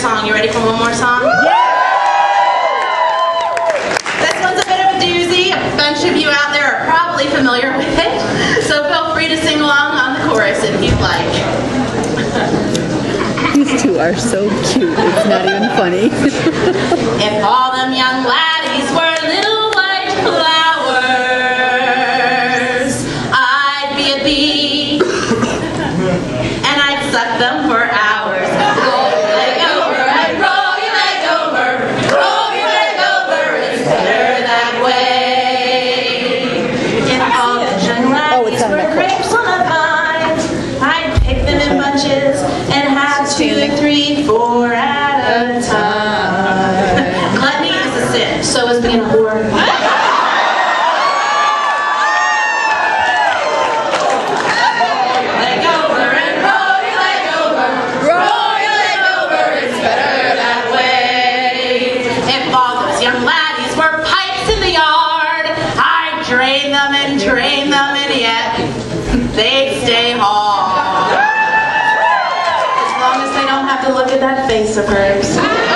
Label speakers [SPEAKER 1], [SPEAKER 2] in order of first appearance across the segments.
[SPEAKER 1] song. You ready for one more song? Yeah! This one's a bit of a doozy. A bunch of you out there are probably familiar with it, so feel free to sing along on the chorus if you'd like.
[SPEAKER 2] These two are so cute, it's not even funny.
[SPEAKER 1] if all them young lads They stay home. As long as they don't have to look at that face of hers.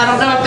[SPEAKER 1] I don't know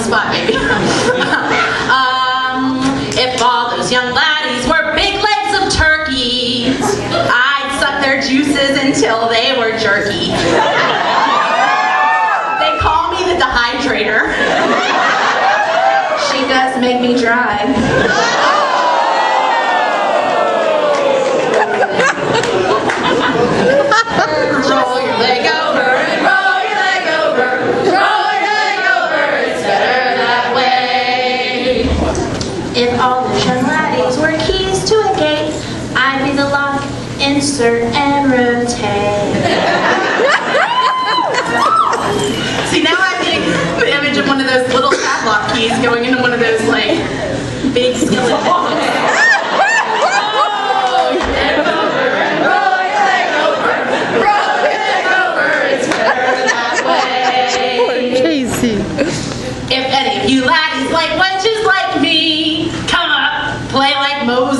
[SPEAKER 1] spot, um, if all those young laddies were big legs of turkeys, I'd suck their juices until they were jerky. and rotate. See, now I think the image of one of those little padlock keys going into one of those, like, big skeleton. If any of you laddies like wenches like me, come up, play like Moses.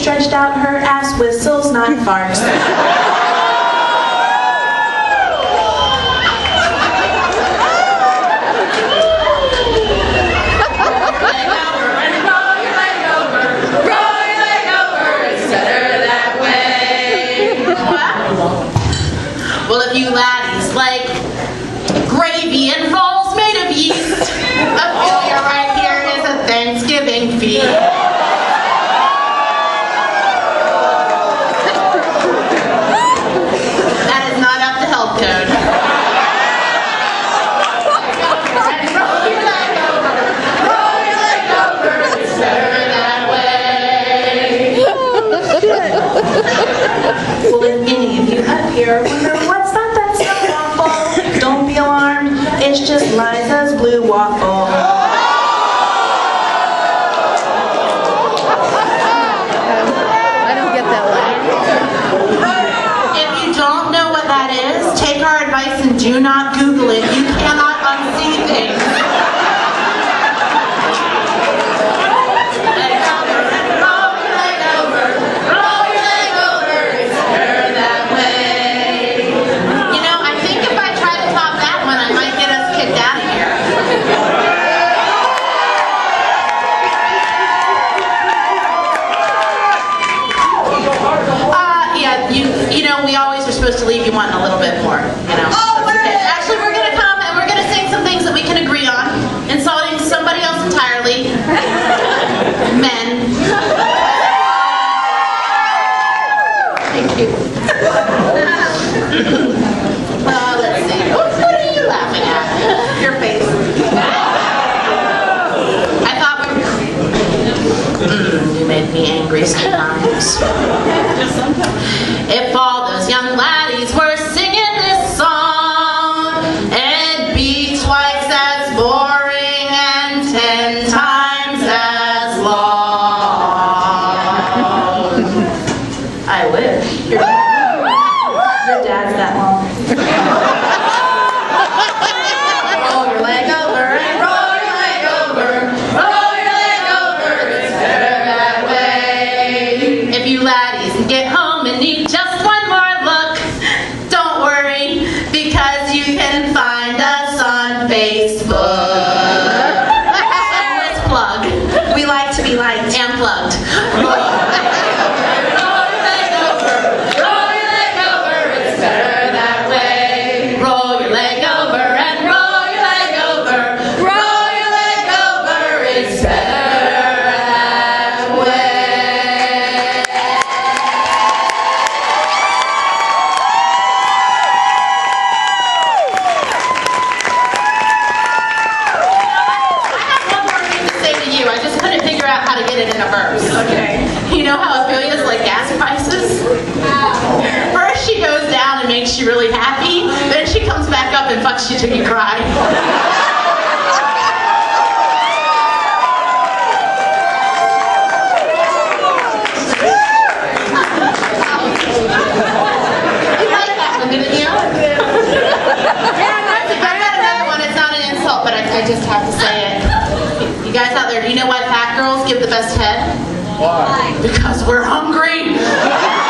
[SPEAKER 1] stretched out her ass whistles not farts. Down and makes you really happy, then she comes back up and fucks you till you cry. You like that one, didn't you? I got another one. It's not an insult, but I, I just have to say it. You guys out there, do you know why fat girls give the best head?
[SPEAKER 3] Why?
[SPEAKER 1] Because we're hungry.